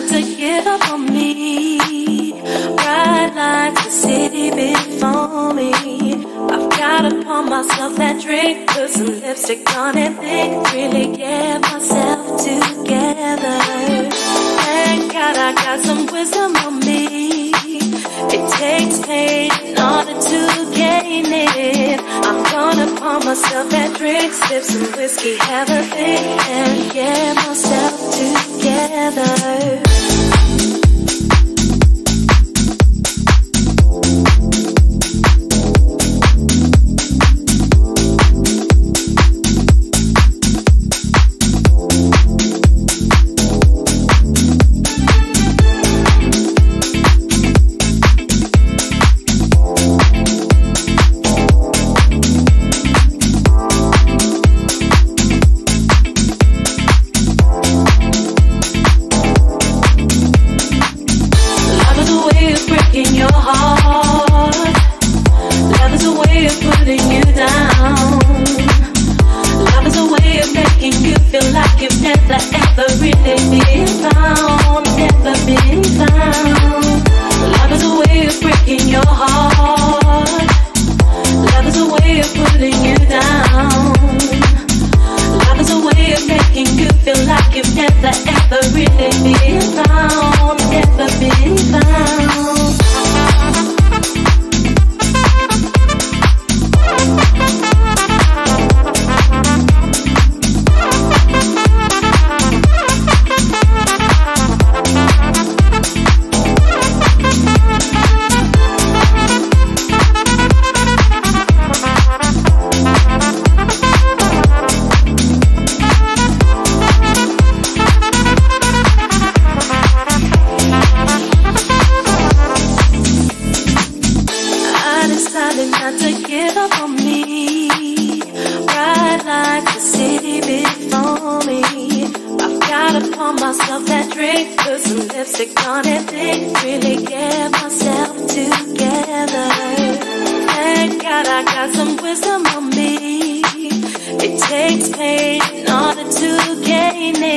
time to give up on me. Ride like the city before me. I've got to pull myself that drink, put some lipstick on and think, really get myself together. Thank God I got some wisdom on me. It takes pain in order to it. I'm gonna pour myself that drink, sip some whiskey, have a thing, and get myself together. give up on me. Ride like the city before me. I've got upon myself that drink, put some lipstick on it, think, really get myself together. Thank God I got some wisdom on me. It takes pain in order to gain it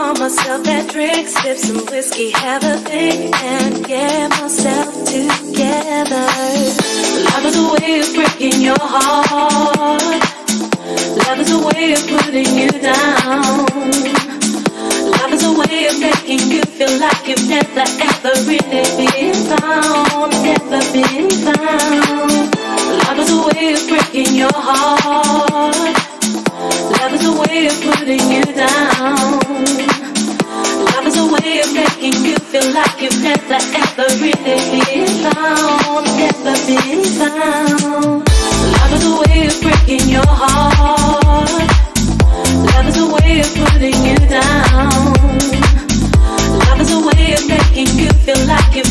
pour myself that drink, sip some whiskey, have a think, and get myself together. Love is a way of breaking your heart. Love is a way of putting you down. Love is a way of making you feel like you've never ever really been found, never been found. Love is a way of breaking your heart. Love is a way of breaking your heart. Love is a way of putting you down. Love is a way of making you feel like you